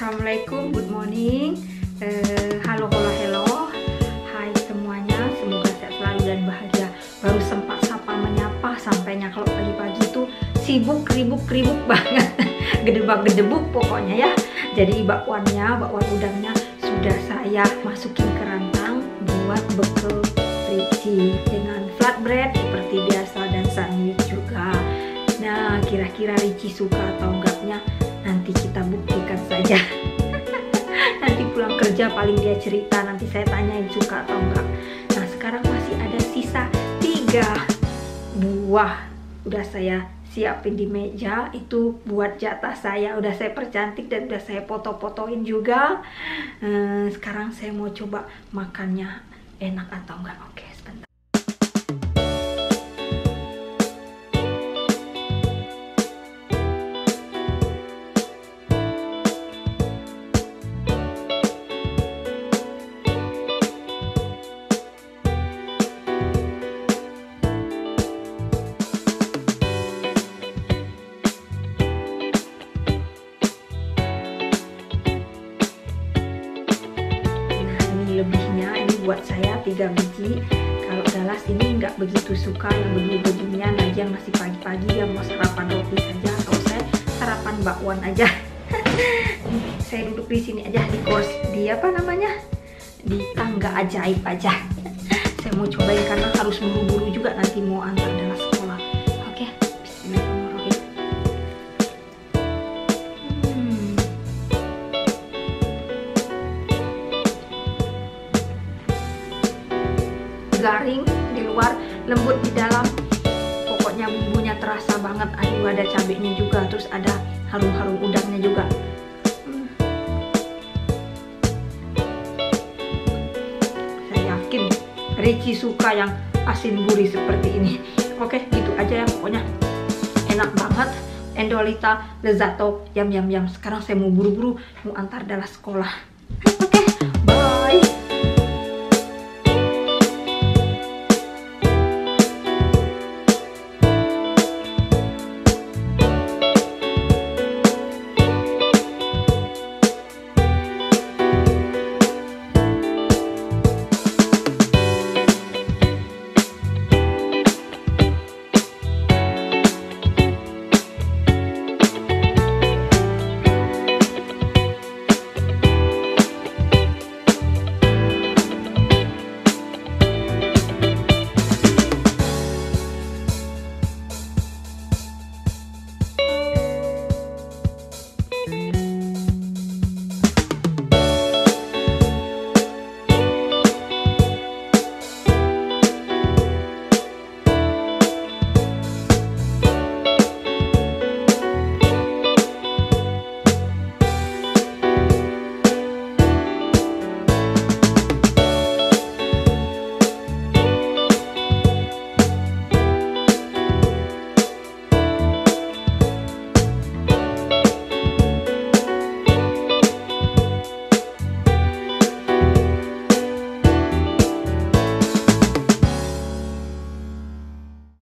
Assalamualaikum, good morning. Uh, Halo, halo, hello Hai semuanya, semoga sehat selalu dan bahagia. Baru sempat sapa menyapa Sampainya kalau pagi-pagi itu sibuk, ribuk, ribuk banget. Gedebak-gedebuk pokoknya ya. Jadi bakwannya, bakwan udangnya Sudah saya masukin ke rantang Buat bekal Ricci Dengan flatbread seperti biasa dan sandwich juga. Nah, kira-kira Ricci suka atau kita saja nanti pulang kerja paling dia cerita nanti saya tanyain suka atau enggak. Nah sekarang masih ada sisa tiga buah. Udah saya siapin di meja itu buat jatah saya. Udah saya percantik dan udah saya foto-fotoin juga. Hmm, sekarang saya mau coba makannya enak atau enggak. Oke sebentar 3 biji. Kalau Dallas ini nggak begitu suka yang begini-beginian aja masih pagi-pagi yang mau sarapan roti saja atau saya sarapan bakwan aja. Saya duduk di sini aja di kos di apa namanya? Di tangga ajaib aja. Saya mau cobain karena harus buru-buru juga nanti mau antar aduh ada cabenya juga terus ada harum-harum udangnya juga. Saya yakin Ricci suka yang asin gurih seperti ini. Oke gitu aja ya pokoknya. Enak banget. Endolita Lezato yam yam yam sekarang saya mau buru-buru mau antar Dala sekolah. Oke bye